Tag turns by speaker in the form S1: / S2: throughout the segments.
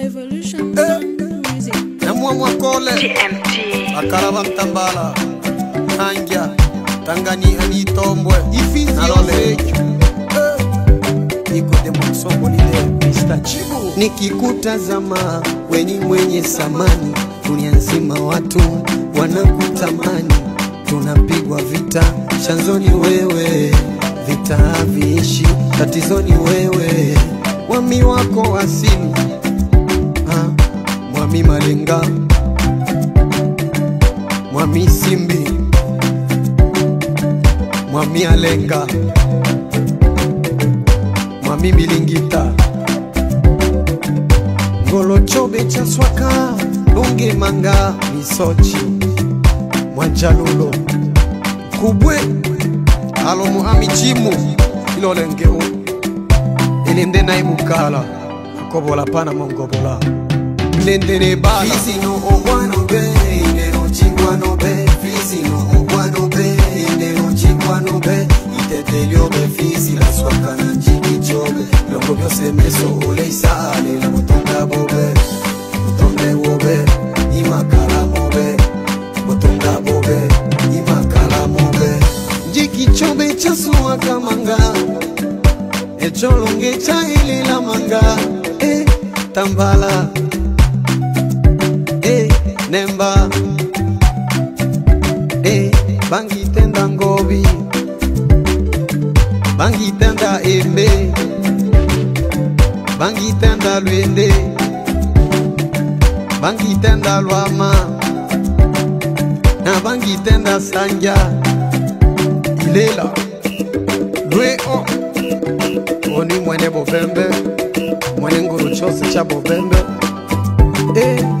S1: Revolution eh. Music Namwamwa Kole GMT Akarawa Mtambala Hangya Tangani ani tombwe Ifizi Nalole eh. Niko demonsongo lile Mr. Chibu Nikikutazama weni mwenye samani Dunia nzima watu wanakutamani Tunapigwa vita shanzoni wewe vita haviishi, tatizoni wewe, wami wako wa mwami malenga mwami simbi mwami alenga mwami bilingita ngolotyobe tyaswaka bongemanga misoci mwanjalulo kubwe alomu amicimu ilolenge u elende naye mukala kobola pana mongobola ndende ne bana no ogwano be inde no chingwano be Fisi no ogwano be inde no chingwano be Itete lyo be fisi, la swaka na njiki chobe Longo byo semeso ule isale la motonga bobe Motonga wobe imakala mobe Motonga bobe imakala mobe Njiki chobe chasua kamanga Echolonge cha ilela manga Eh tambala nemba e eh, bangitenda ngobi bangitenda embe bangitenda lwende bangitenda lwama na bangitenda sanja ilela lwe o oni mwene bovembe mwene nguru chose cha bovembe e eh.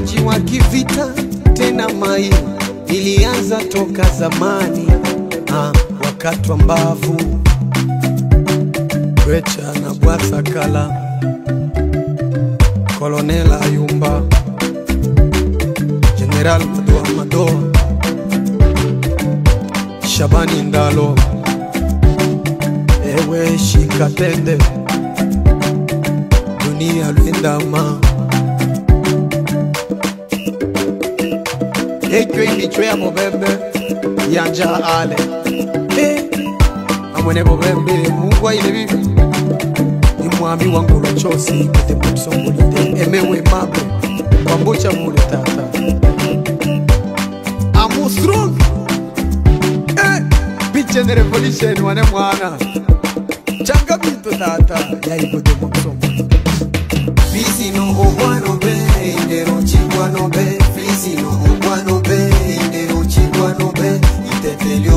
S1: Upimaji wa kivita tena mai ilianza toka zamani ha, ah, wakatwa mbavu Kwecha na Bwasakala, Kolonela Ayumba, General Madoa Madoa, Shabani Ndalo, ewe shikatende, dunia lwendama Hekwe kichwea mubembe Yanja ale hey. Amwene mubembe Mungu aile bibi Imwami wangu luchosi Kete pumso mulite Emewe mabe Kwambucha mule tata Amu strong hey. Piche ne revolution wane mwana Changa bito tata Yaigote pumso mulite